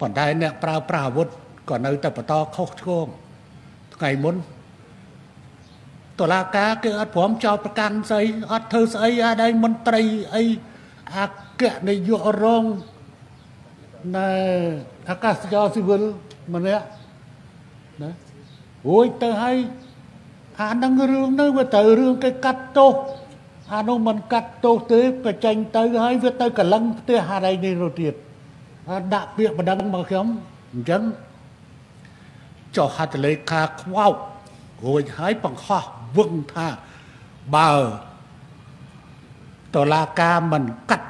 ប៉ុន្តែអ្នកប្រើប្រាស់អាវុធក៏នៅតែបន្តខុសឆ្គងថ្ងៃមុនតឡាការគេអត់ព្រមចោតប្រកាន់ស្អីអត់ធ្វើស្អីអាដៃមន្ត្រីអីអគ្គនាយករងនៅអាកាសចរស៊ីវិលម្នាក់ណាអូយទៅឲ្យអានឹងរឿងនៅវាទៅរឿងគេកាត់ទោសអានោះមិនកាត់ទោសទេក៏ចេញទៅហើយវាទៅកលឹងផ្ទះអារៃនេះនោះទៀត ដាក់ពាក្យបណ្ដឹងមកខ្ញុំអញ្ចឹងចុះហត្ថលេខាខ្វោករួចហើយបង្ហោះវឹងថាបើតឡាការមិនកាត់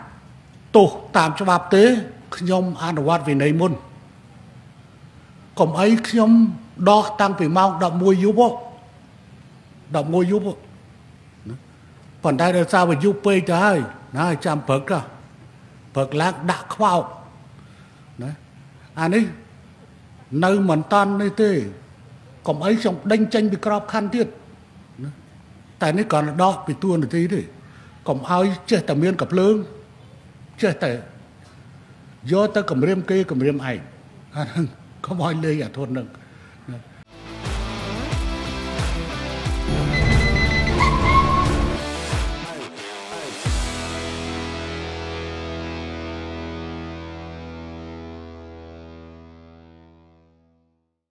ទោសតាមច្បាប់ទេខ្ញុំអនុវត្តវិន័យមុនកុំអីខ្ញុំដោះតាំងពីម៉ោង11យប់11យប់ប៉ុន្តែដោយសារវាយប់ពេកទៅហើយណាចាំព្រឹកព្រឹកឡើងដាក់ខ្វោក ណាអានេះនៅមិនតាន់នេះទេកុំអីខ្ញុំដេញចេញពីក្របខ័ណ្ឌទៀតណាតែនេះគ្រាន់តែដោះពីទួនាទីទេកុំឲ្យចេះតែមានកំភ្លើងចេះតែយកទៅគម្រាមគេគម្រាមឯងអាហ្នឹងកុំឲ្យលេងអាធនហ្នឹង